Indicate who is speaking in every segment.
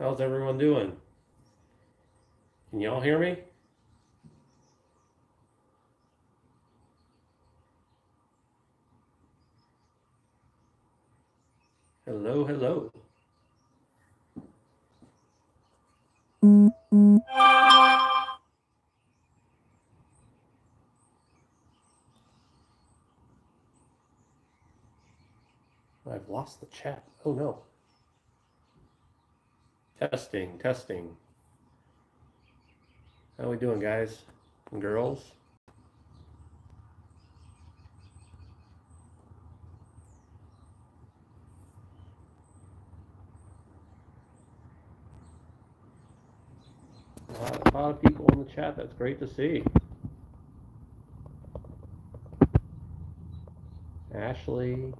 Speaker 1: How's everyone doing? Can y'all hear me? Hello, hello. I've lost the chat. Oh no. Testing, testing. How are we doing, guys and girls? A lot, a lot of people in the chat. That's great to see. Ashley,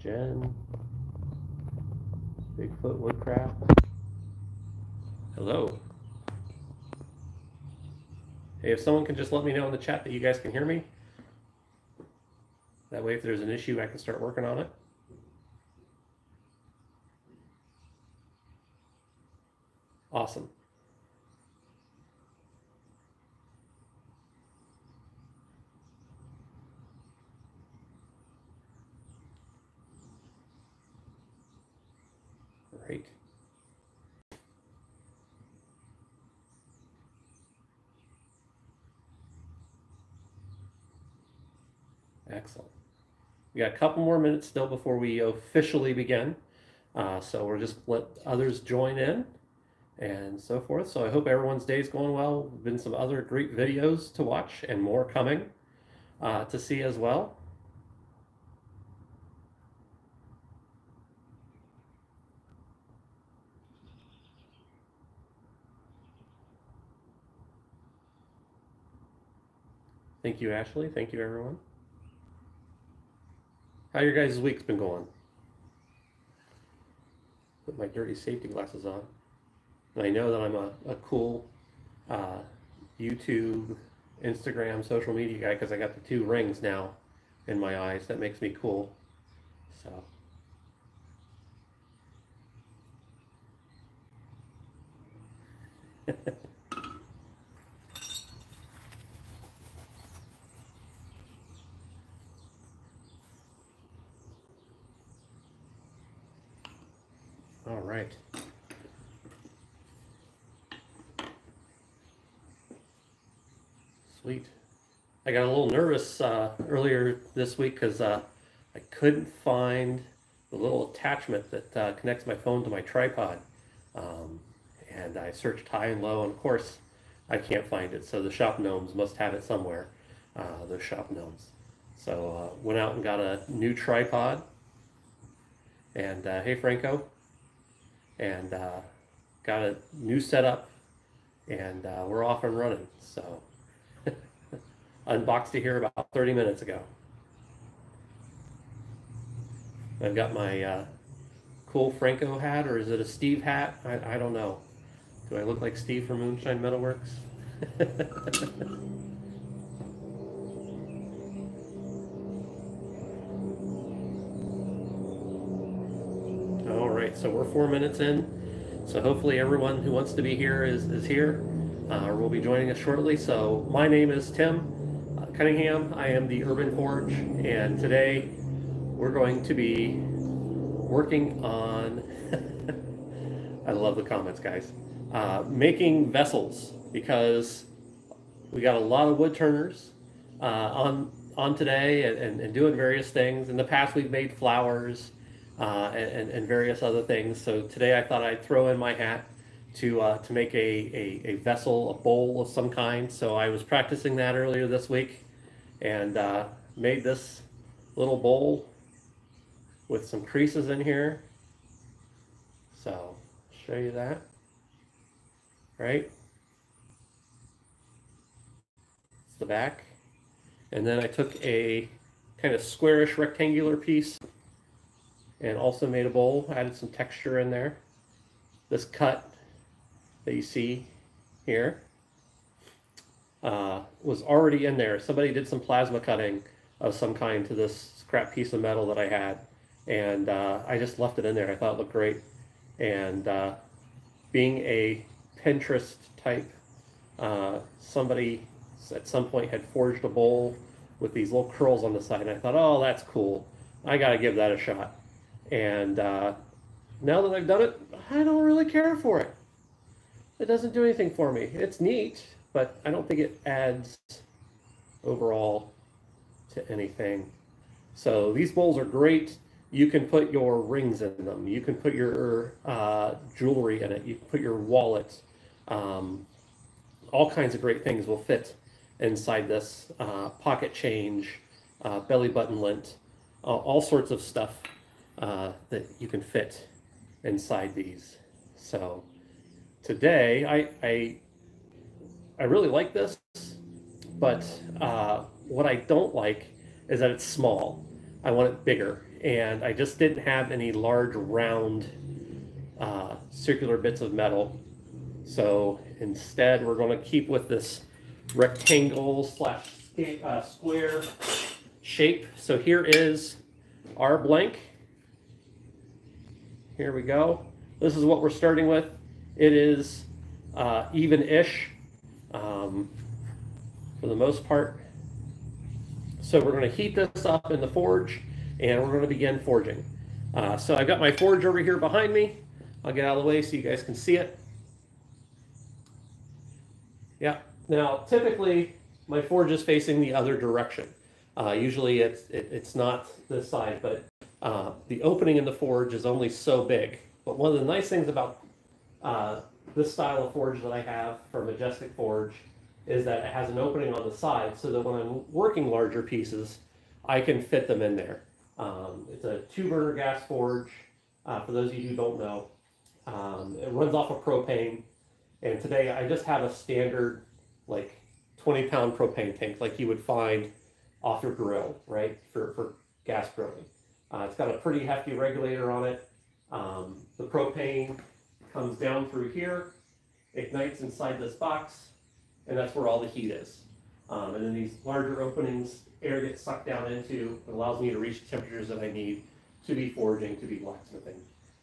Speaker 1: Jen, Bigfoot Woodcraft. Hello. Hey, if someone can just let me know in the chat that you guys can hear me. That way, if there's an issue, I can start working on it. Awesome. Great. Excellent. We got a couple more minutes still before we officially begin. Uh, so we'll just let others join in and so forth. So I hope everyone's day is going well. Been some other great videos to watch and more coming uh, to see as well. Thank you, Ashley. Thank you, everyone. How your guys' week's been going? Put my dirty safety glasses on. I know that I'm a, a cool uh, YouTube, Instagram, social media guy because I got the two rings now in my eyes. That makes me cool. So. All right. Sweet. I got a little nervous uh, earlier this week because uh, I couldn't find the little attachment that uh, connects my phone to my tripod. Um, and I searched high and low, and of course, I can't find it. So the shop gnomes must have it somewhere, uh, those shop gnomes. So uh, went out and got a new tripod. And uh, hey, Franco, and uh, got a new setup and we're off and running. So unboxed it here about 30 minutes ago. I've got my uh, cool Franco hat, or is it a Steve hat? I, I don't know. Do I look like Steve from Moonshine Metalworks? All right, so we're four minutes in. So hopefully everyone who wants to be here is, is here uh, or will be joining us shortly. So my name is Tim Cunningham. I am the Urban Forge, and today we're going to be working on. I love the comments, guys. Uh, making vessels because we got a lot of wood turners uh, on on today and, and, doing various things. In the past, we've made flowers uh, and, and various other things. So today I thought I'd throw in my hat to uh, to make a, a, a, vessel, a bowl of some kind. So I was practicing that earlier this week and uh, made this little bowl with some creases in here. So show you that, right? It's the back. And then I took a kind of squarish rectangular piece and also made a bowl, added some texture in there. This cut that you see here uh, was already in there. Somebody did some plasma cutting of some kind to this scrap piece of metal that I had, and uh, I just left it in there. I thought it looked great, And uh, being a Pinterest type, uh, somebody at some point had forged a bowl with these little curls on the side. And I thought, oh, that's cool. I got to give that a shot. And uh, now that I've done it, I don't really care for it. It doesn't do anything for me. It's neat, but I don't think it adds overall to anything. So these bowls are great. You can put your rings in them. You can put your uh, jewelry in it. You can put your wallet. Um, all kinds of great things will fit inside this. Uh, pocket change, uh, belly button lint, all sorts of stuff uh, that you can fit inside these. So today, I, I, I really like this, but uh, what I don't like is that it's small. I want it bigger, and I just didn't have any large round uh, circular bits of metal. So instead, we're going to keep with this rectangle slash uh, square shape. So here is our blank. Here we go. This is what we're starting with. It is uh, even-ish um, for the most part. So we're going to heat this up in the forge and we're going to begin forging. Uh, so I've got my forge over here behind me. I'll get out of the way so you guys can see it. Yeah, now typically my forge is facing the other direction. Uh, usually it's, it, it's not this side, but uh, the opening in the forge is only so big. But one of the nice things about uh, this style of forge that I have for Majestic Forge is that it has an opening on the side so that when I'm working larger pieces, I can fit them in there. Um, it's a two burner gas forge, uh, for those of you who don't know. Um, it runs off of propane. And today I just have a standard like 20 pound propane tank like you would find off your grill, right, for, for gas grilling. Uh, it's got a pretty hefty regulator on it. Um, the propane comes down through here, ignites inside this box, and that's where all the heat is. Um, and then these larger openings, air gets sucked down into, it allows me to reach temperatures that I need to be forging, to be blacksmithing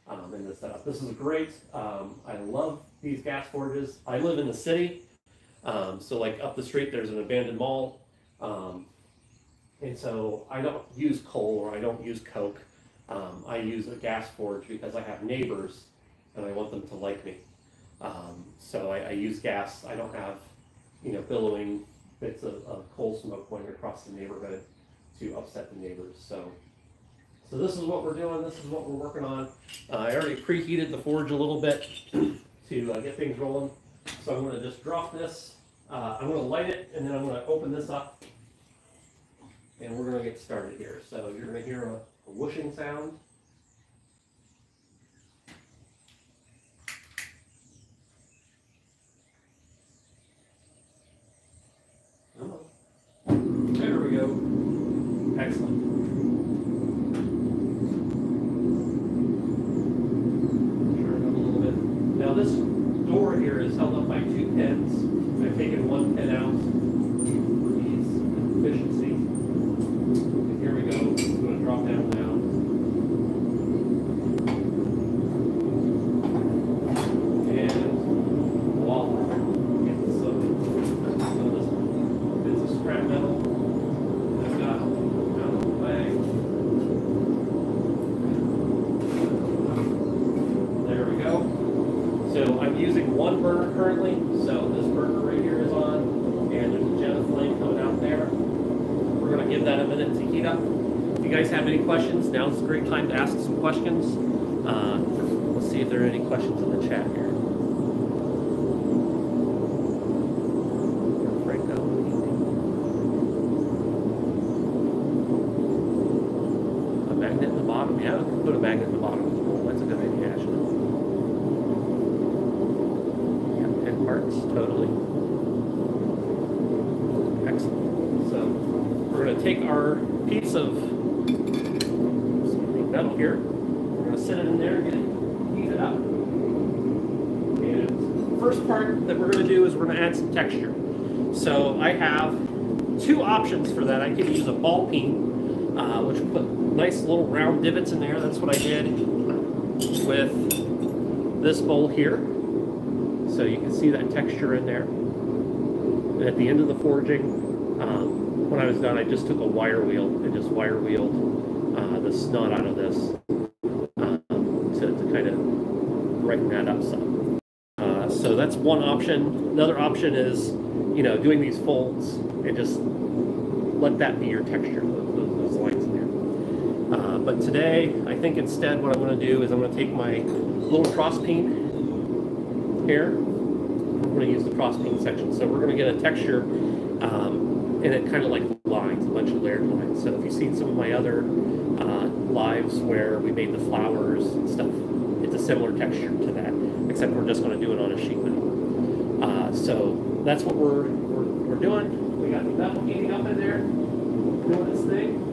Speaker 1: um, in this setup. This is great. Um, I love these gas forges. I live in the city, um, so like up the street there's an abandoned mall. Um, and so I don't use coal or I don't use coke. Um, I use a gas forge because I have neighbors and I want them to like me. Um, so I, I, use gas. I don't have, you know, billowing bits of, of, coal smoke going across the neighborhood to upset the neighbors. So, so this is what we're doing. This is what we're working on. Uh, I already preheated the forge a little bit to uh, get things rolling. So I'm going to just drop this. Uh, I'm going to light it and then I'm going to open this up and we're going to get started here. So you're going to hear a, a whooshing sound. There we go. Excellent. Now this door here is held up by two pins. I've taken one pin out now's a great time to ask some questions. Uh, let's see if there are any questions in the chat here. A magnet in the bottom, yeah, put a magnet in the bottom. That's a good idea, actually. Yeah, pin parts, totally. Excellent. So we're going to take our piece of metal here. We're going to set it in there and get it heated up. And the first part that we're going to do is we're going to add some texture. So I have two options for that. I can use a ball peen, uh, which put nice little round divots in there. That's what I did with this bowl here. So you can see that texture in there. And at the end of the forging, um, when I was done, I just took a wire wheel and just wire wheeled uh, the snot out of this um, to, to kind of brighten that up some. That's one option. Another option is, you know, doing these folds and just let that be your texture, those, those, those lines in there. Uh, but today, I think instead what I'm going to do is I'm going to take my little cross peen here. We're going to use the cross peen section. So we're going to get a texture, um, and it kind of like lines, a bunch of layered lines. So if you've seen some of my other uh, lives where we made the flowers and stuff, it's a similar texture to that, except we're just going to do it on a sheet metal. Uh, so that's what we're, we're, we're doing. We got the metal heating up in there, doing its thing.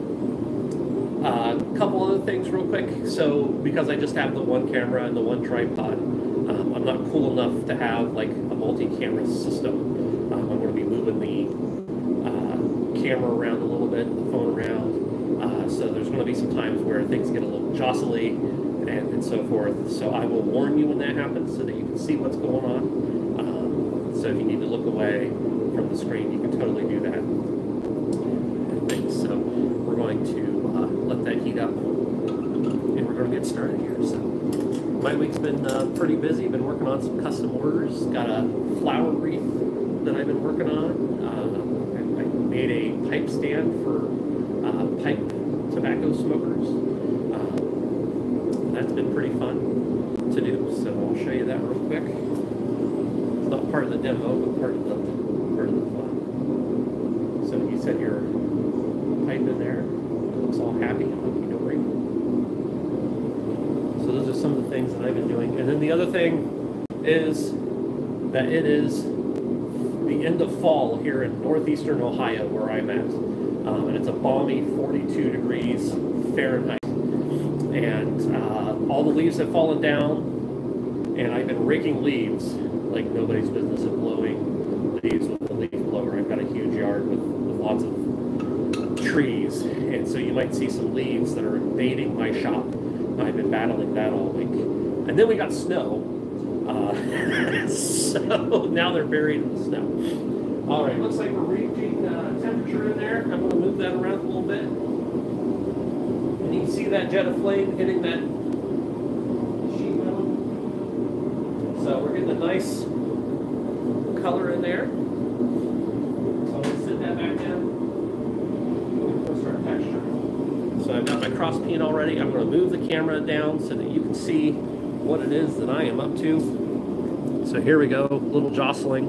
Speaker 1: A uh, couple other things real quick. So because I just have the one camera and the one tripod, um, I'm not cool enough to have like a multi-camera system. Um, I'm going to be moving the uh, camera around a little bit, the phone around. Uh, so there's going to be some times where things get a little jostly and, and so forth. So I will warn you when that happens so that you can see what's going on. Um, so if you need to look away from the screen, you can totally do that. So we're going to uh, let that heat up and we're going to get started here. So my week's been uh, pretty busy. Been working on some custom orders. Got a flower wreath that I've been working on. Uh, I, I made a pipe stand for uh, pipe tobacco smokers. Been pretty fun to do. So I'll show you that real quick. It's not part of the demo, but part of the part of the fun. So you said your pipe in there. It looks all happy and hunky dory. So those are some of the things that I've been doing. And then the other thing is that it is the end of fall here in northeastern Ohio where I'm at. Um, and it's a balmy 42 degrees Fahrenheit. And uh, all the leaves have fallen down, and I've been raking leaves like nobody's business and blowing leaves with a leaf blower. I've got a huge yard with, with lots of trees, and so you might see some leaves that are invading my shop. I've been battling that all week. And then we got snow, uh, so now they're buried in the snow. All right, looks like we're reaching uh, temperature in there. I'm going to move that around a little bit. Can see that jet of flame hitting that sheet metal. So we're getting a nice color in there. So to sit that back down. So I've got my cross peen already. I'm going to move the camera down so that you can see what it is that I am up to. So here we go, little jostling,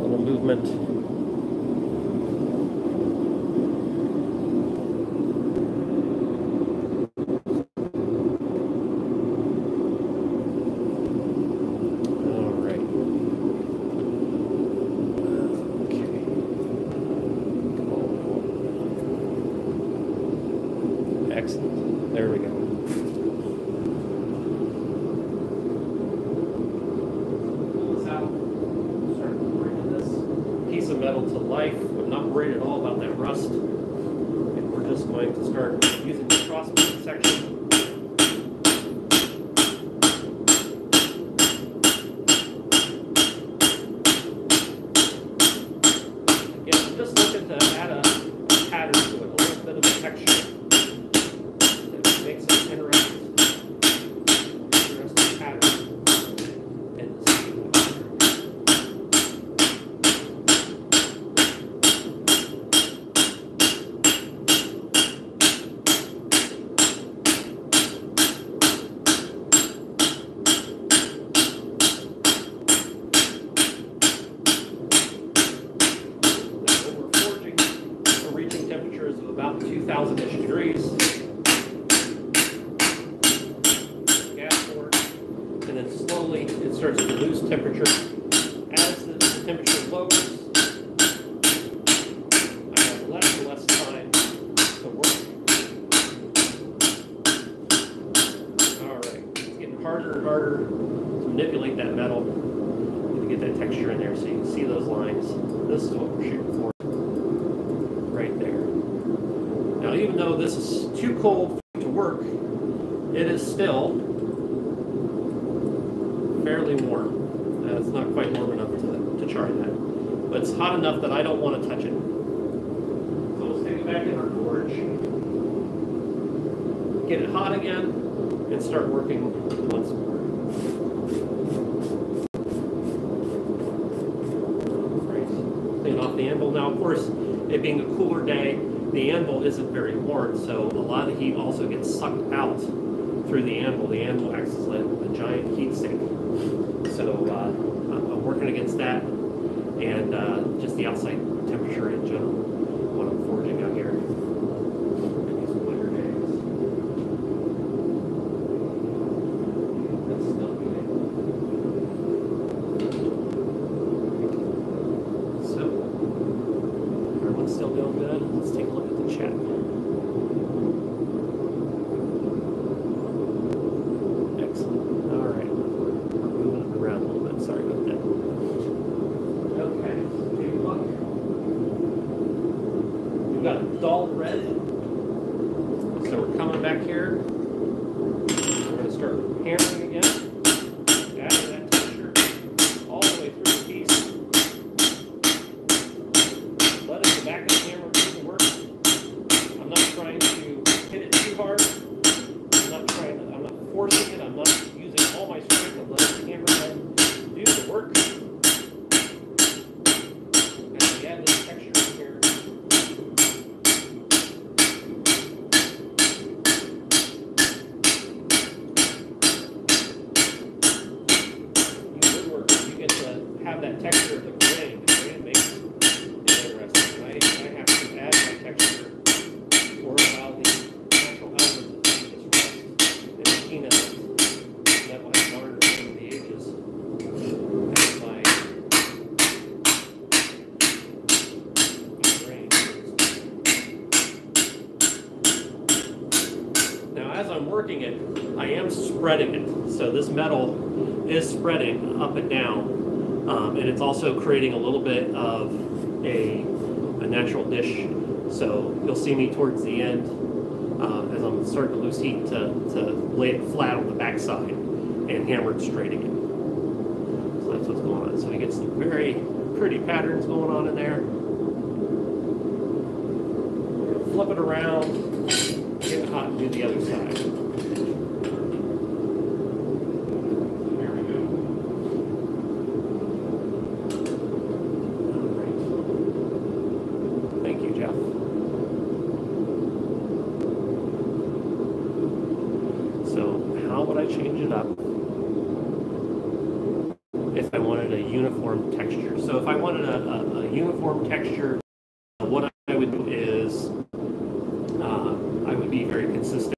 Speaker 1: little movement. All right. Okay. Excellent. There we go. Pull this out. Start bringing this piece of metal to life. I'm not worried at all about that rust. And we're just going to start using the cross section. Get it hot again and start working once more. Clean off the anvil. Now, of course, it being a cooler day, the anvil isn't very warm, so a lot of the heat also gets sucked out through the anvil. The anvil acts as a, a giant heat sink. So uh, I'm working against that and uh, just the outside temperature in general when I'm forging out here. These winter days. That's still good. So, everyone's still doing good. Let's take a look at the chat. Excellent. All right. We're moving it around a little bit. Sorry about that. Okay. so Take a look. We've got a dull red. So we're coming back here. We're going to start hammering again. Adding that texture all the way through the piece. Letting the back of the hammer do the work. I'm not trying to hit it too hard. I'm not trying to, I'm not forcing it. I'm not using all my strength. I'm letting the hammer head do the work. And we add this texture in here. You good work. You get to have that texture of the grain. The grain makes it interesting. I, I have to add my texture or allow the natural elements of the just rest that over the ages. My, my grain. Now, as I'm working it, I am spreading it. So this metal is spreading up and down, um, and it's also creating a little bit of a, a natural dish. So you'll see me towards the end starting to lose heat to, to lay it flat on the backside and hammer it straight again. So that's what's going on. So we get some very pretty patterns going on in there. Flip it around, get it hot, and do the other side. There we go. All right. Thank you, Jeff. So how would I change it up if I wanted a uniform texture? So if I wanted a, a, a uniform texture, what I would do is uh, I would be very consistent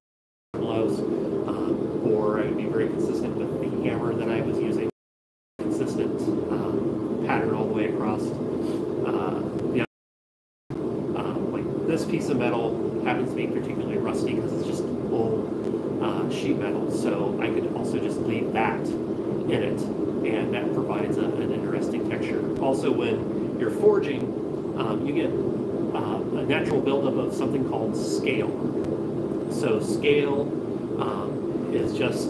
Speaker 1: with blows, um, or I would be very consistent with the hammer that I was using, consistent um, pattern all the way across. Uh, the um, like this piece of metal happens to be particularly rusty because it's just old uh, sheet metal. So I could also just leave that in it, and that provides a, an interesting texture. Also, when you're forging, um, you get uh, a natural buildup of something called scale. So scale um, is just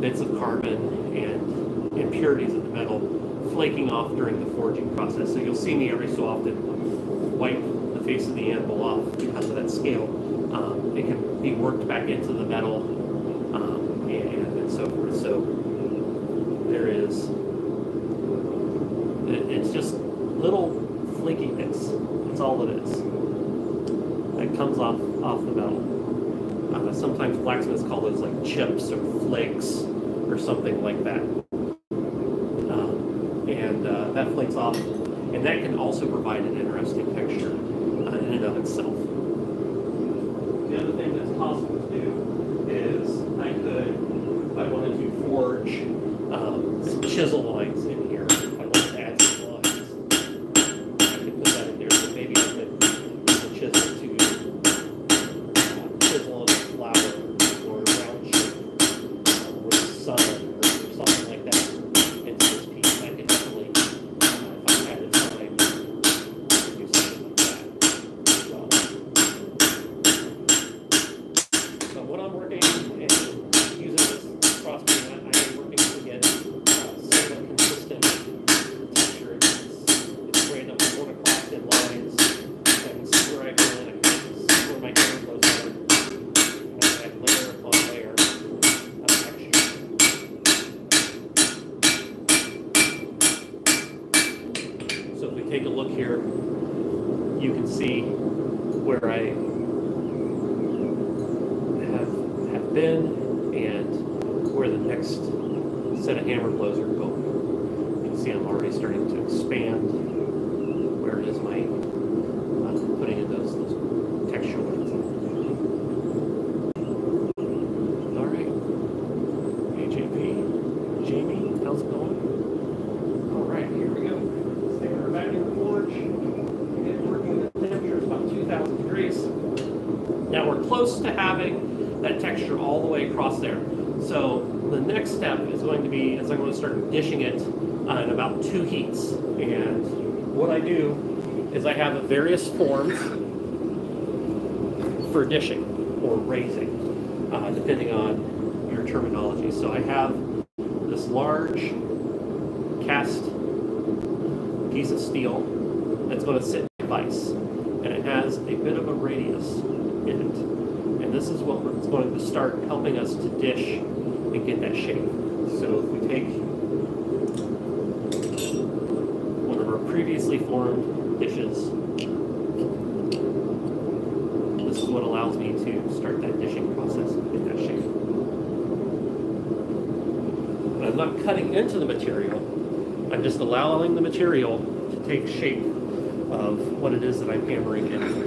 Speaker 1: bits of carbon and impurities of the metal flaking off during the forging process. So you'll see me every so often wipe the face of the anvil off because of that scale. Um, it can be worked back into the metal um, and, and so forth. So there is, it, it's just little flaky bits. That's all it is. That comes off off the metal. Uh, sometimes blacksmiths call those like chips or flakes or something like that. Um, and uh, that flakes off, and that can also provide an interesting texture uh, in and of itself. The other thing that's possible to do is I could, if I wanted to forge um, some chisel lines in here, take a look here, you can see where I have, have been and where the next set of hammer blows are going. You can see I'm already starting to expand where it is my uh, putting in those, those texture lines. All right. AJP, Jamie, how's it going? All right, here we go. Stay back in the forge. And working the temperature is about 2,000 degrees. Now we're close to having that texture all the way across there. So the next step is going to be, is I'm going to start dishing it uh, in about two heats. And what I do is I have various forms for dishing or raising, uh, depending on your terminology. So I have this large cast piece of steel that's going to sit in a vise, and it has a bit of a radius in it. And this is what is going to start helping us to dish and get that shape. So if we take one of our previously formed dishes, this is what allows me to start that dishing process and get that shape. But I'm not cutting into the material, I'm just allowing the material to take shape of what it is that I'm hammering into.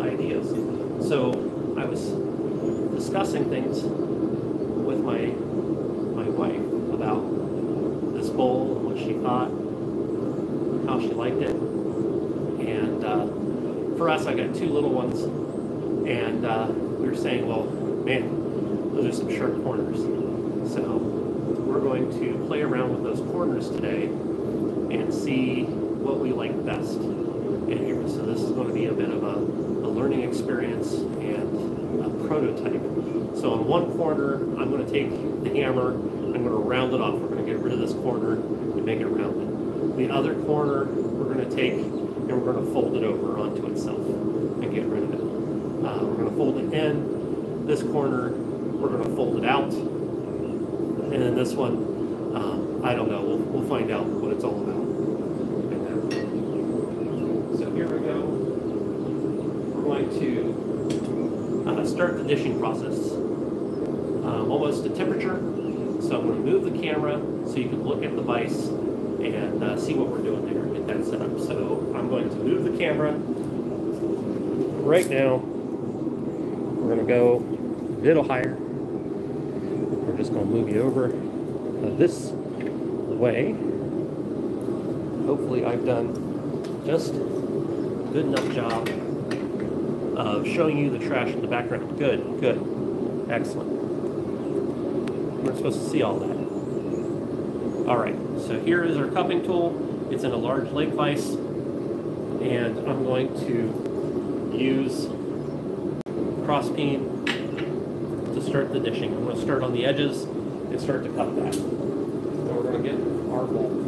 Speaker 1: Ideas. So I was discussing things with my my wife about this bowl and what she thought how she liked it. And uh, for us, I got two little ones, and uh, we were saying, well, man, those are some sharp corners. So we're going to play around with those corners today and see what we like best in here. So this is going to be a bit of a, a learning experience and a prototype. So on one corner, I'm going to take the hammer, I'm going to round it off. We're going to get rid of this corner and make it rounded. The other corner we're going to take and we're going to fold it over onto itself and get rid of it. Uh, we're going to fold it in. This corner we're going to fold it out. And then this one, um, I don't know. We'll, we'll find out what it's all about. So here we go. To uh, start the dishing process. Um, almost to temperature. So I'm going to move the camera so you can look at the vise and uh, see what we're doing there and get that set up. So I'm going to move the camera. Right now, we're going to go a little higher. We're just going to move you over uh, this way. Hopefully I've done just good enough job of showing you the trash in the background. Good, good, excellent. we're supposed to see all that. All right, so here is our cupping tool. It's in a large leg vise, and I'm going to use cross peen to start the dishing. I'm going to start on the edges and start to cup that. So we're going to get our bowl.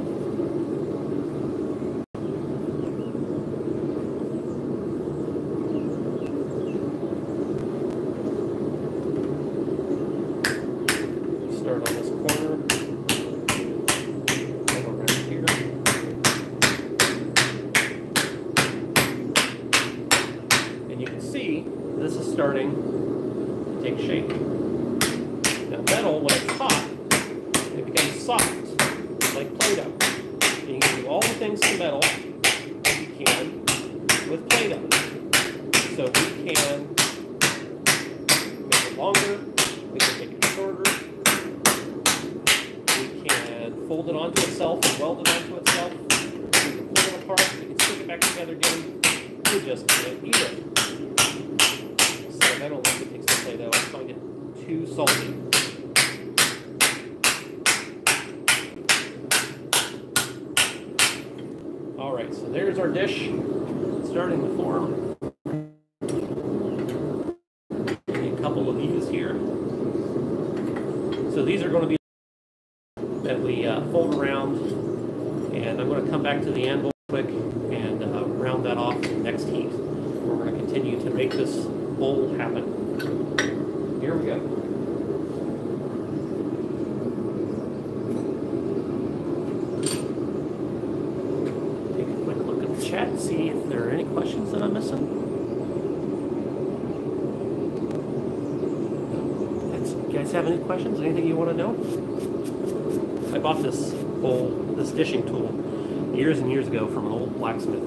Speaker 1: Start on this corner. Over right here. And you can see this is starting to take shape. Now metal, when it's hot, it becomes soft, like Play-Doh. And you can do all the things to metal that you can with Play-Doh. So we can make it longer, we can make it shorter, we can fold it onto itself and weld it onto itself. We can pull it apart, we can stick it back together again. You just can't eat it. So I don't like to fix the Play-Doh. I find it too salty. All right, so there's our dish starting to form. A couple of these here. So these are going to be that we uh, fold around, and I'm going to come back to the anvil quick and uh, round that off in the next heat. We're going to continue to make this bowl happen. Here we go. Take a quick look at the chat, see if there are any questions that I'm missing. Guys- You guys have any questions? Anything you want to know? I bought this bowl, this dishing tool, years and years ago from an old blacksmith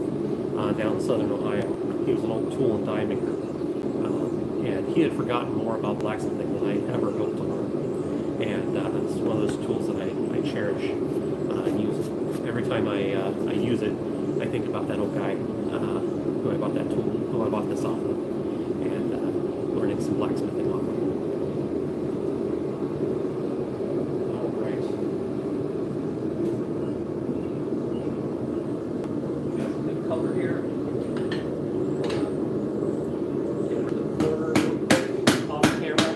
Speaker 1: uh, down in southern Ohio. He was an old tool and die maker. Uh, and he had forgotten more about blacksmithing than I ever hoped to learn. And uh, it's one of those tools that I, I cherish uh, and use. Every time I, uh, I use it, think about that old guy uh, who I bought that tool, who I bought this of, and uh, learning some blacksmithing off of. All right. Got some good color here. Get it to the corner, off camera.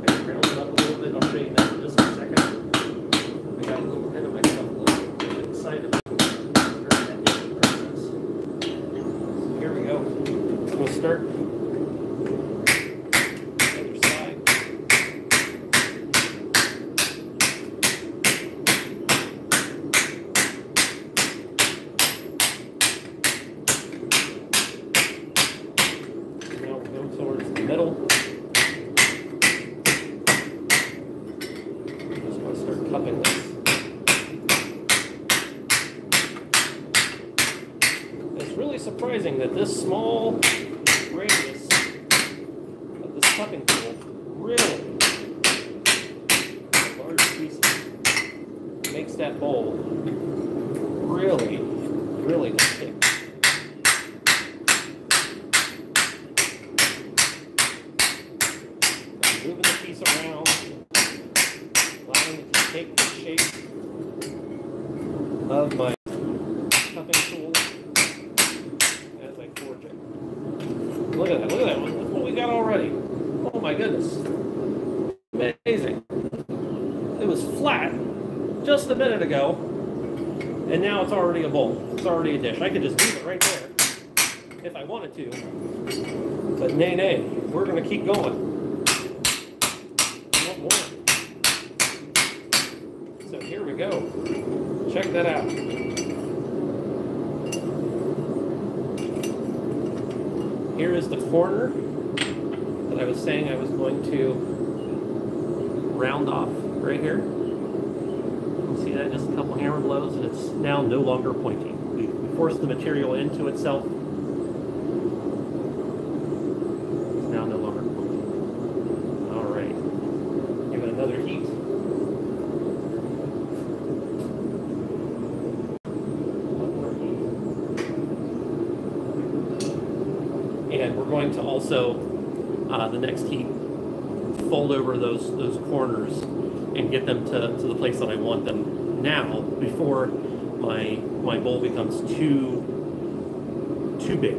Speaker 1: Maybe round it up a little bit. I'll show you that in just a second. I got a little ahead of myself, a little bit excited. Start that dishing process. So Here we go. We'll start. Other side. Now we'll go towards the middle. Just want to start cupping this. It's really surprising that this small radius of this cupping tool really large pieces makes that bowl really, really thick. Moving the piece around, allowing it to take the shape of my cupping tool as I forge it. Look at that, look at that, look what we got already. Oh my goodness. Amazing. It was flat just a minute ago, and now it's already a bowl. It's already a dish. I could just leave it right there if I wanted to. But nay, nay, we're going to keep going. So here we go. Check that out. Here is the corner that I was saying I was going to round off right here. See that just a couple hammer blows and it's now no longer pointing. We, we forced the material into itself. It's now no longer pointing. All right. Give it another heat. And we're going to also, uh, the next heat, fold over those those corners and get them to, to the place that I want them now before my my bowl becomes too too big,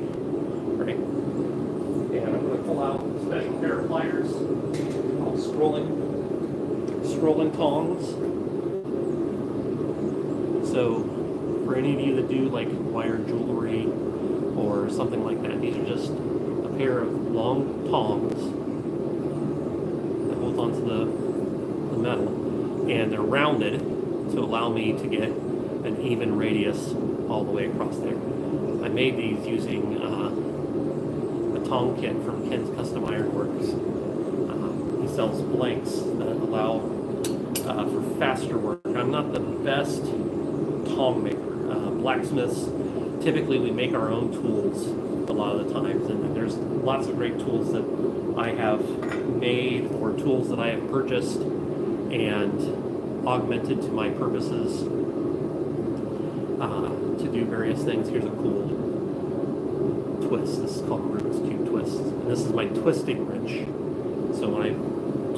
Speaker 1: right? And I'm to pull out a special pair of pliers called scrolling scrolling tongs. So for any of you that do like wire jewelry or something like that, these are just a pair of long tongs that hold onto the, the metal and they're rounded to allow me to get an even radius all the way across there. I made these using uh, a tong kit from Ken's Custom Ironworks. Uh, he sells blanks that allow uh, for faster work. I'm not the best tong maker. Uh, blacksmiths, typically we make our own tools a lot of the times, and there's lots of great tools that I have made or tools that I have purchased and augmented to my purposes uh, to do various things. Here's a cool twist. This is called Rubik's Cube twist. And this is my twisting wrench. So when I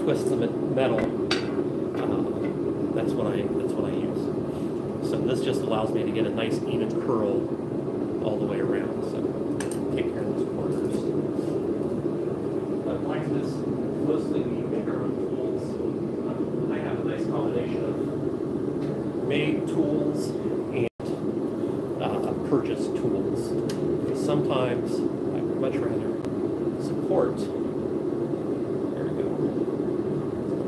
Speaker 1: twist the metal, uh, that's what I that's what I use. So this just allows me to get a nice even curl all the way around. So take care of those corners. But like this, mostly we make our own tools. Uh, I have a nice combination of made tools and uh, purchased tools. Because sometimes I would much rather support. There we go.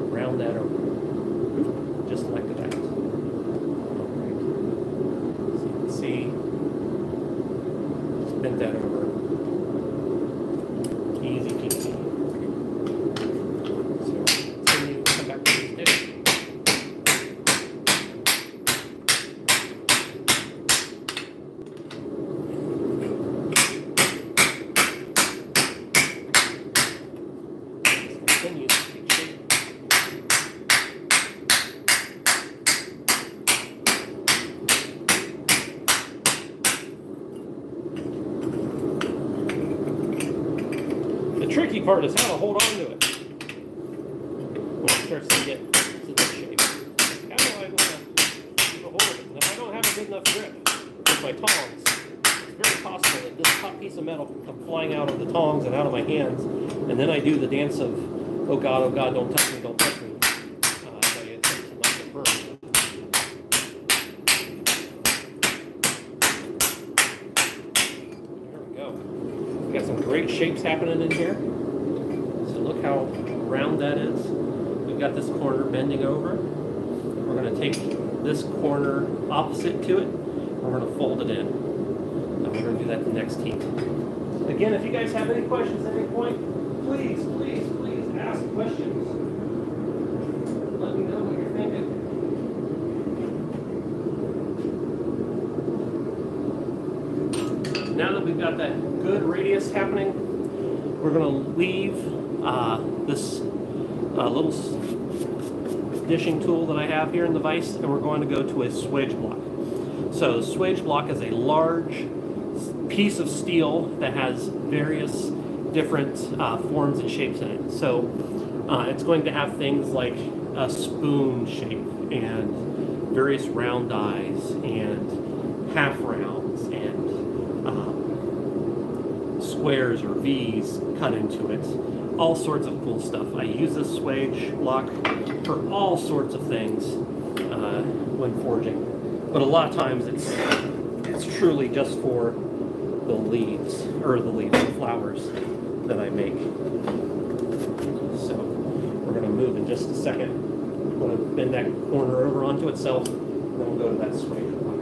Speaker 1: Round that over, just like that. Alright. So you can see, just bend that over. Easy peasy. So, continue, come back to the stick. Continue to take shape. The tricky part is how to hold on to it when it starts to get to this shape. How do I want to keep a hold of it? And if I don't have a good enough grip with my tongs, it's very possible that this top piece of metal can come flying out of the tongs and out of my hands, and then I do the dance of, oh God, oh God, don't touch me, don't touch me. Uh, so it takes a nice burn. There we go. We got some great shapes happening in here. So look how round that is. We've got this corner bending over. We're going to take this corner opposite to it. And we're going to fold it in. And we're going to do that the next heat. Again, if you guys have any questions at any point, please, please, please ask questions. Let me know what you're thinking. Now that we've got that good radius happening, we're going to leave uh, this uh, little dishing tool that I have here in the vise, and we're going to go to a swage block. So the swage block is a large piece of steel that has various different uh, forms and shapes in it. So uh, it's going to have things like a spoon shape and various round dies and half rounds and um, squares or V's cut into it. All sorts of cool stuff. I use this swage block for all sorts of things uh, when forging, but a lot of times it's it's truly just for the leaves or the leaves, the flowers that I make. So we're going to move in just a second. I'm going to bend that corner over onto itself, and then we'll go to that swage block.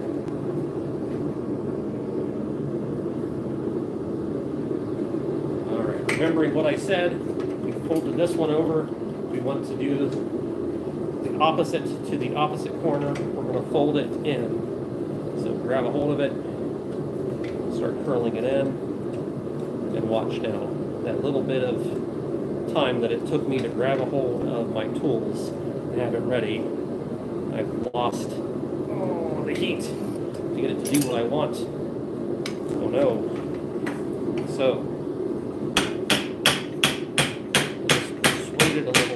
Speaker 1: All right, remembering what I said, we folded this one over. We want to do the opposite to the opposite corner. We're going to fold it in. So grab a hold of it, start curling it in, and watch now. That little bit of time that it took me to grab a hold of my tools and have it ready, I've lost oh, the heat to get it to do what I want. Oh no. So, just persuade it a little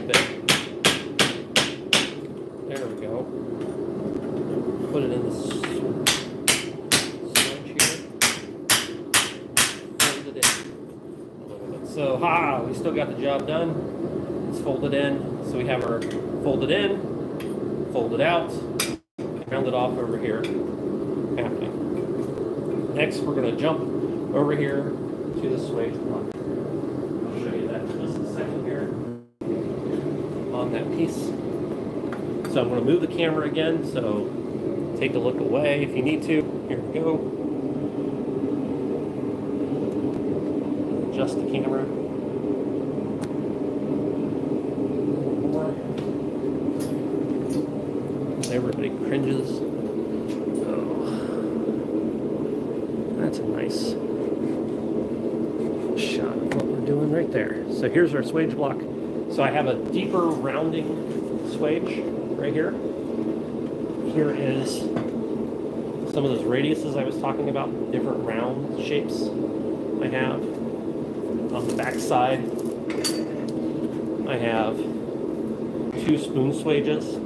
Speaker 1: ha, we still got the job done. It's folded in. So we have our folded in, folded out, rounded off over here happening. Next, we're going to jump over here to the swage block. I'll show you that in just a second here on that piece. So I'm going to move the camera again, so take a look away if you need to. Here we go. Adjust the camera. Everybody cringes. Oh, that's a nice shot of what we're doing right there. So here's our swage block. So I have a deeper rounding swage right here. Here is some of those radiuses I was talking about, different round shapes I have. On the back side, I have two spoon swages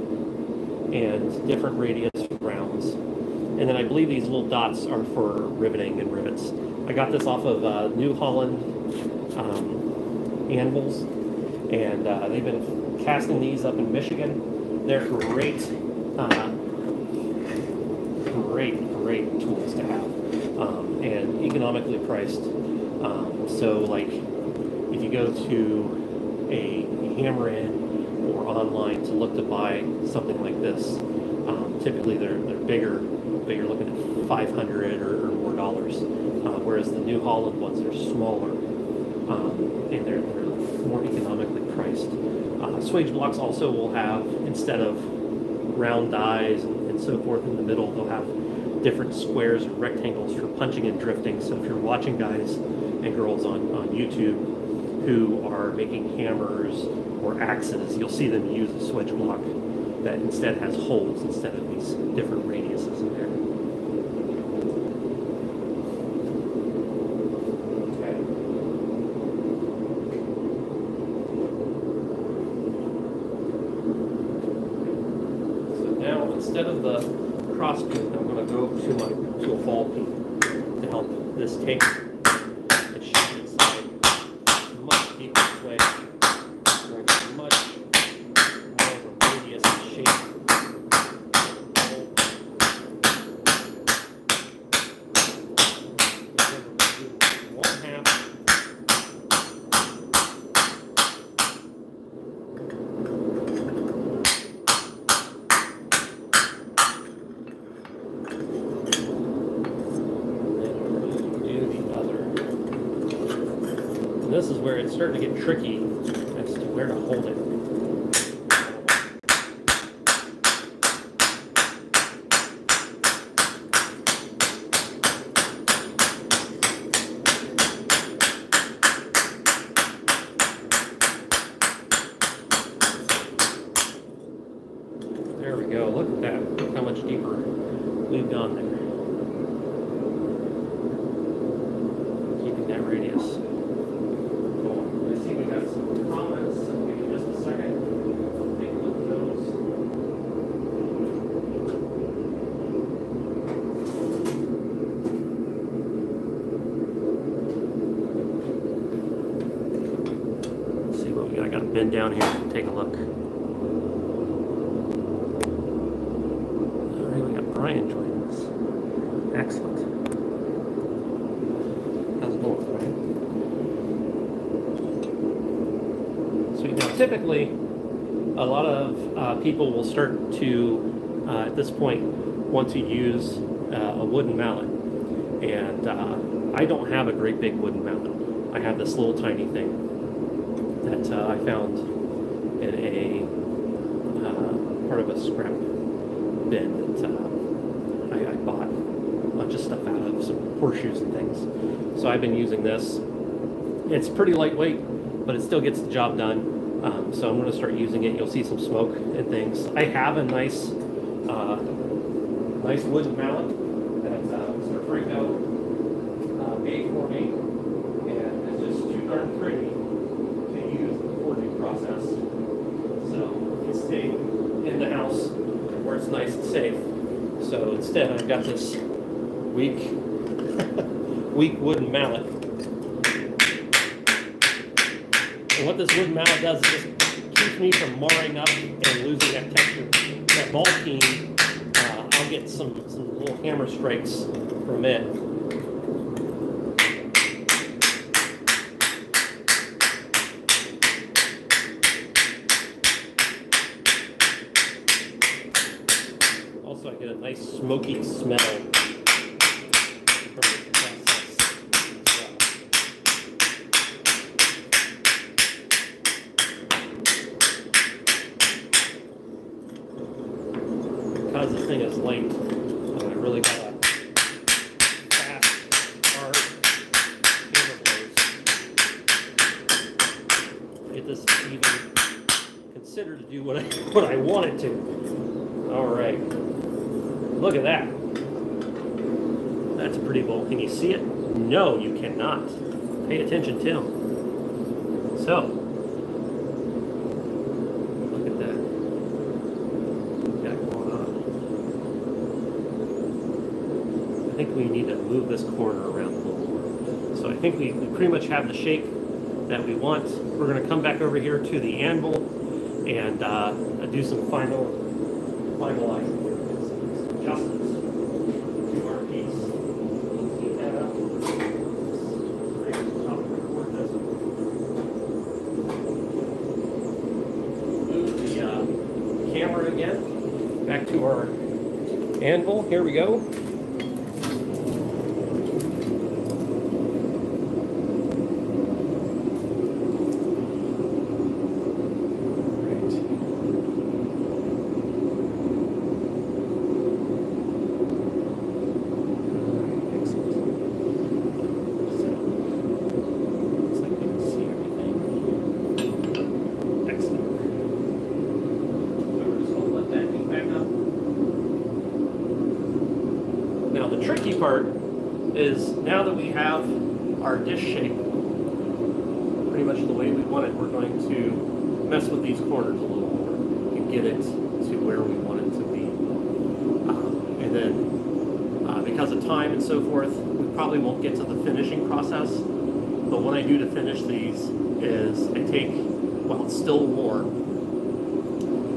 Speaker 1: and different radius rounds. And then I believe these little dots are for riveting and rivets. I got this off of uh, New Holland um, Anvils, and uh, they've been casting these up in Michigan. They're great, uh, great, great tools to have, um, and economically priced. Um, so, like, if you go to a Hammer-In or online to look to something like this, um, typically they're they're bigger, but you're looking at 500 or, or more dollars. Uh, whereas the New Holland ones are smaller, um, and they're, they're more economically priced. Uh, swage blocks also will have instead of round dies and, so forth in the middle, they'll have different squares and rectangles for punching and drifting. So if you're watching guys and girls on, on YouTube who are making hammers or axes, you'll see them use a swage block that instead has holes instead of these different radiuses in there. Okay. So now instead of the cross peen, I'm going to go to my to a ball peen to help this take the shape inside much deeper sway, going much more of a radius and shape. One half. And do the other. And this is where it's starting to get tricky as to where to hold it. There we go. Look at that. Look how much deeper we've gone there. Keeping that radius. Cool. I see we got some comments. so Give me just a second. Take a look at those. Let's see what we got. I got to bend down here and take a look. All right, we got Brian joining us. Excellent. How's it going, Brian? Sweet. Now, typically, a lot of uh, people will start to, uh, at this point, want to use uh, a wooden mallet. And uh, I don't have a great big wooden mallet. I have this little tiny thing that uh, I found in a uh, part of a scrap bin that uh, I, I bought a bunch of stuff out of, some horseshoes and things. So I've been using this. It's pretty lightweight, but it still gets the job done. Um, so I'm going to start using it. You'll see some smoke and things. I have a nice, uh, nice wooden mallet that uh, Mr. Franco uh, made for me, and it's just too darn pretty to use in the forging process. So it's staying in the house where it's nice and safe. So instead, I've got this weak, weak wooden mallet. And what this wooden mallet does is just keeps me from marring up and losing that texture. That ball peen, uh, I'll get some, some little hammer strikes from it. Also, I get a nice smoky smell because this thing is light, I really got a fast, hard hammer. Get this even consider to do what I what I want it to. All right, look at that. That's a pretty bowl. Can you see it? No, you cannot. Pay attention, Tim. So, look at that got going on. I think we need to move this corner around a little more. So I think we, we pretty much have the shape that we want. We're going to come back over here to the anvil and uh, do some final finalizing Move the camera again back to our anvil. Here we go. Looks like we can see everything. Excellent. We're just gonna let that heat back up. Part is now that we have our dish shape pretty much the way we want it, we're going to mess with these corners a little more and get it to where we want it to be. Um, and then uh, because of time and so forth, we probably won't get to the finishing process. But what I do to finish these is I take, while it's still warm,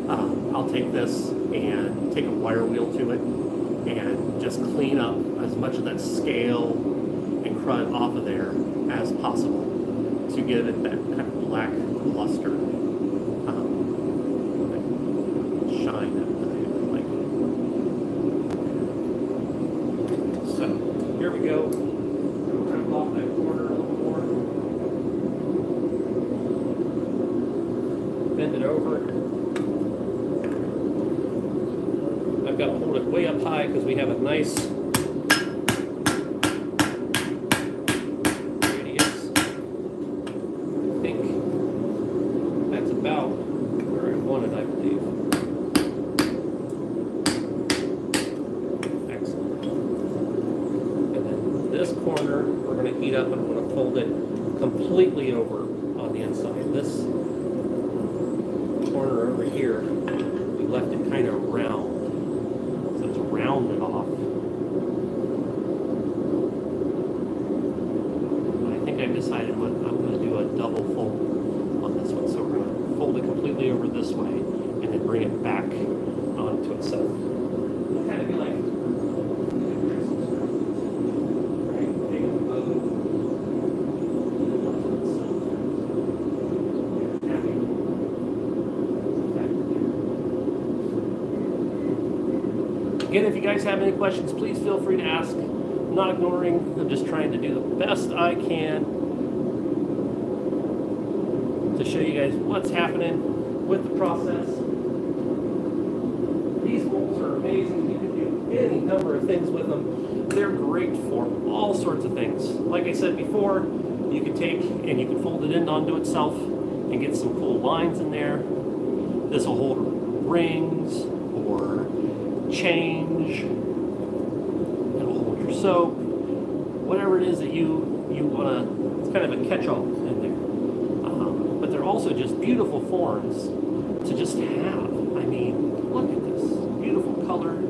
Speaker 1: um, I'll take this and take a wire wheel to it and just clean up as much of that scale and crud off of there as possible to give it that kind of black luster um, shine that I like. So here we go. Bend it over. I've got to hold it way up high because we have a nice radius. I think that's about where I want it, I believe. Excellent. And then this corner, we're going to heat up and I'm going to fold it completely over on the inside. This corner over here, we left it kind of round. So it's rounded off. I think I've decided what I'm going to do a double fold on this one. So we're going to fold it completely over this way and then bring it back onto itself. Kind of like right, take a bow, Again, if you guys have any questions, please feel free to ask. I'm not ignoring, I'm just trying to do the best I can to show you guys what's happening with the process. These molds are amazing. You can do any number of things with them. They're great for all sorts of things. Like I said before, you can take and you can fold it in onto itself and get some cool lines in there. This will hold rings or change. It'll hold your soap. Whatever it is that you you want to. It's kind of a catch-all in there. Um, but they're also just beautiful forms to just have. I mean, look at this beautiful color,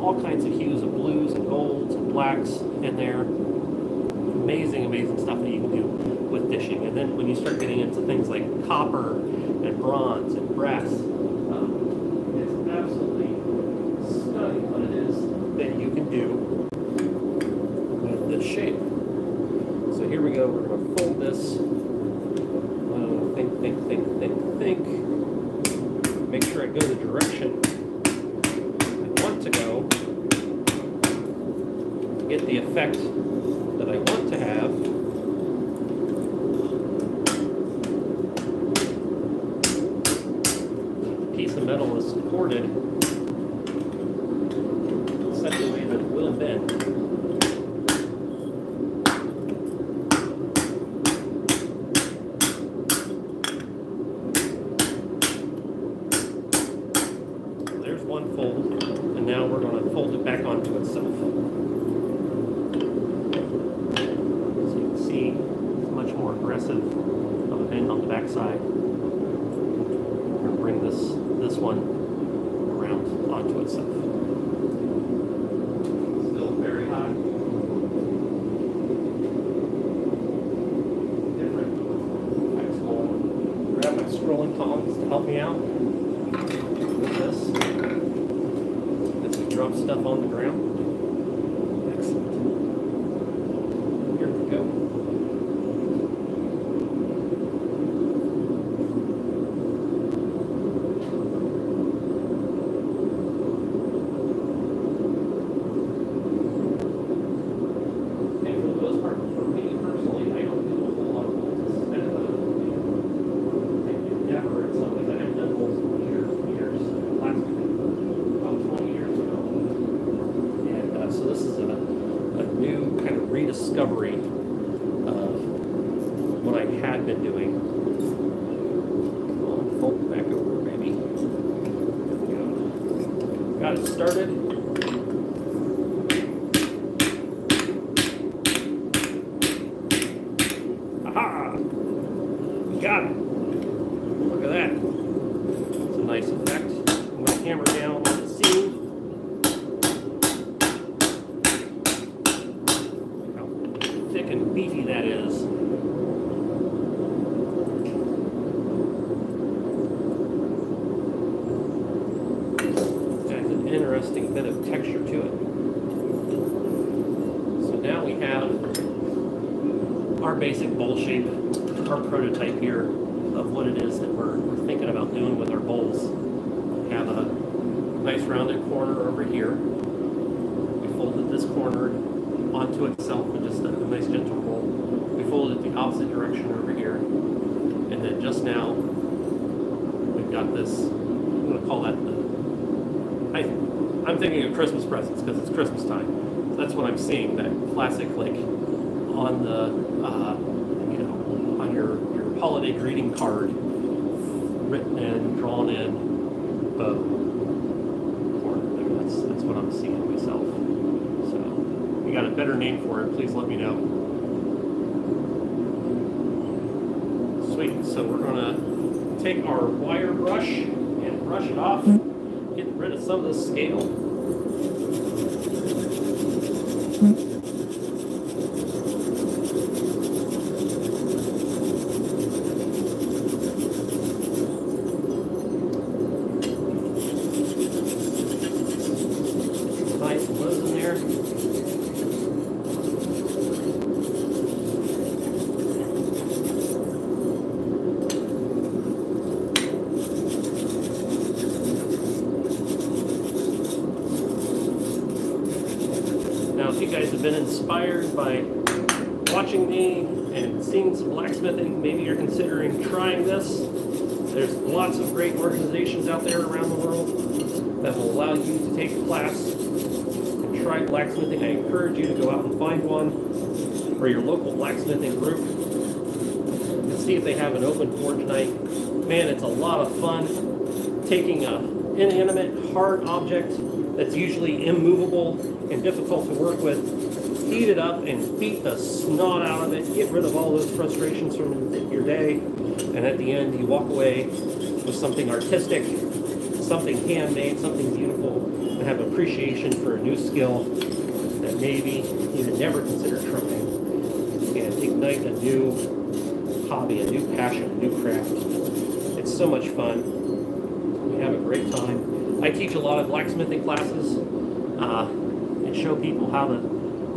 Speaker 1: all kinds of hues of blues and golds and blacks in there. Amazing, amazing stuff that you can do. with dishing. And then when you start getting into things like copper and bronze and brass, um, it's absolutely stunning what it is that you can do with this shape. So here we go. We're going to fold this. Uh, think, think, think, think, think. Make sure I go the direction I want to go to get the effect that I want to have. The piece of metal is supported in such a way that it will bend. There's one fold, and now we're going to fold it back onto itself. So you can see it's much more aggressive of a bend on the backside. We're going to bring this, this one around onto itself. Still very high. Different. I just will grab my scrolling tongs to help me out with this. As we drop stuff on the ground. Excellent. Here we go. And for the most part, for me personally, I don't do a whole lot of bolts. It's kind of a, you know, endeavor. It's something that I've done bolts for years, years, last, about twenty years ago. And uh, so this is a, a new kind of rediscovery of what I had been doing. I'll fold it back over, maybe. There we go. Got it started. Aha! We got it. Look at that. It's a nice effect. I'm going to hammer down on the seam. Look how thick and beefy that is. Adds an interesting bit of texture to it. So now we have our basic bowl shape, our prototype here of what it is that we're, we're thinking about doing with our bowls. We have a nice rounded corner over here. We folded this corner onto itself with just a, a nice gentle roll. We folded it the opposite direction over here. And then just now, we've got this, I'm going to call that the, I, I'm thinking of Christmas presents because it's Christmas time. So that's what I'm seeing, that classic like on the uh, you know on your your holiday greeting card written in drawn in bow corner there that's that's what I'm seeing myself so if you got a better name for it please let me know. Sweet so we're gonna take our wire brush and brush it off get rid of some of the scale nice and loose in there. Now, if you guys have been inspired by watching me and seeing some blacksmithing, maybe you're considering trying this. There's lots of great organizations out there around the world that will allow you to take a class and try blacksmithing. I encourage you to go out and find one or your local blacksmithing group and see if they have an open forge night. Man, it's a lot of fun taking a inanimate, hard object that's usually immovable and difficult to work with, heat it up and beat the snot out of it, get rid of all those frustrations from your day, and at the end you walk away with something artistic, something handmade, something beautiful, and have appreciation for a new skill that maybe you had never considered trying, and ignite a new hobby, a new passion, a new craft. It's so much fun. We have a great time. I teach a lot of blacksmithing classes uh, and show people how to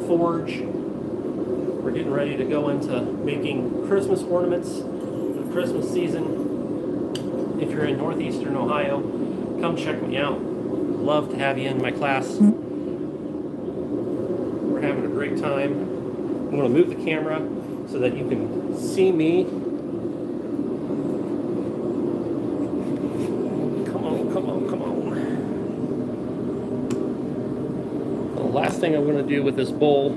Speaker 1: forge. We're getting ready to go into making Christmas ornaments for the Christmas season. If you're in northeastern Ohio, come check me out. Love to have you in my class. We're having a great time. I'm going to move the camera so that you can see me. Come on, come on, come on. The last thing I'm going to do with this bowl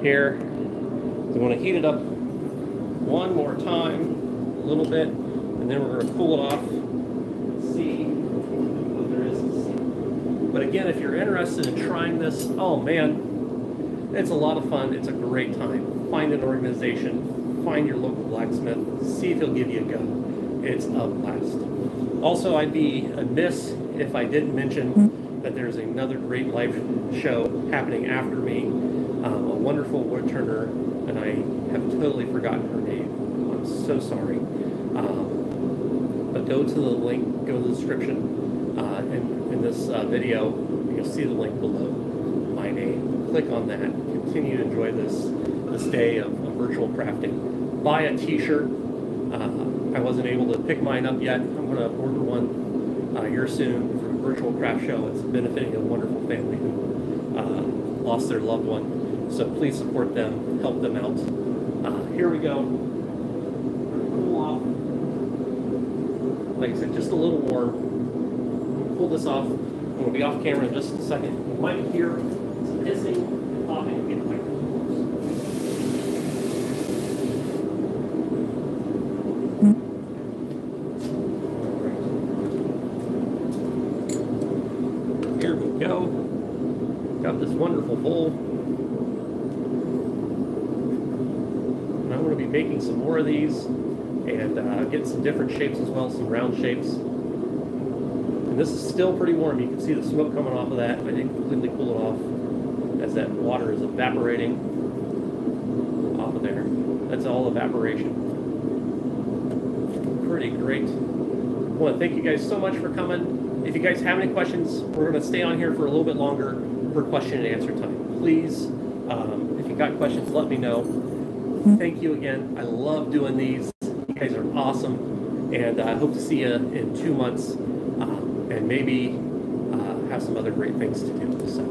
Speaker 1: here is I'm going to heat it up one more time, a little bit, and then we're going to cool it off. See what oh, there is. But again, if you're interested in trying this, oh man, it's a lot of fun. It's a great time. Find an organization, find your local blacksmith, see if he'll give you a go. It's a blast. Also, I'd be amiss if I didn't mention there's another great live show happening after me. Um, a wonderful woodturner, and I have totally forgotten her name. I'm so sorry. Um, but go to the link, go to the description uh, in, in this uh, video. You'll see the link below my name. Click on that. Continue to enjoy this this day of, of virtual crafting. Buy a T-shirt. Uh, I wasn't able to pick mine up yet. I'm going to order one uh, here soon virtual craft show. It's benefiting a wonderful family who uh, lost their loved one. So please support them, help them out. Uh, here we go. Cool off. Like I said, just a little warm. Pull this off. We'll be off camera in just a second. You might hear some hissing and popping in the microphones. Here we go. Got this wonderful bowl. And I'm going to be making some more of these and uh, get some different shapes as well, some round shapes. And this is still pretty warm. You can see the smoke coming off of that. I didn't completely cool it off as that water is evaporating off of there. That's all evaporation. Pretty great. I want to thank you guys so much for coming. If you guys have any questions, we're going to stay on here for a little bit longer for question and answer time. Please, um, if you've got questions, let me know. Thank you again. I love doing these. You guys are awesome. And I hope to see you in two months um, and maybe uh, have some other great things to do. So.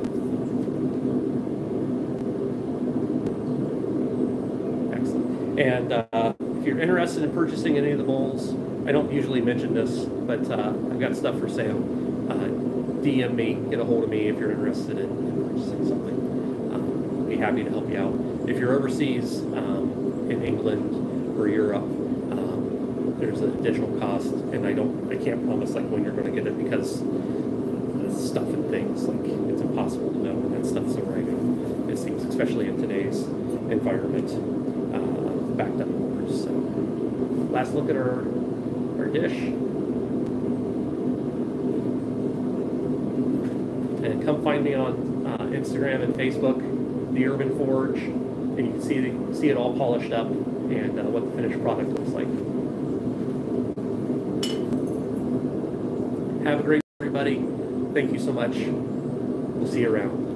Speaker 1: Excellent. And uh, if you're interested in purchasing any of the bowls, I don't usually mention this, but uh, I've got stuff for sale. Uh, DM me, get a hold of me if you're interested in, in purchasing something. Um, be happy to help you out. If you're overseas um, in England or Europe, um, there's an additional cost, and I don't, I can't promise like when you're going to get it because the stuff and things like it's impossible to know when that stuff's arriving. It seems, especially in today's environment, uh, backed up orders. So, last look at our our dish. And come find me on uh, Instagram and Facebook, The Urban Forge, and you can see see it all polished up and uh, what the finished product looks like. Have a great day, everybody. Thank you so much. We'll see you around.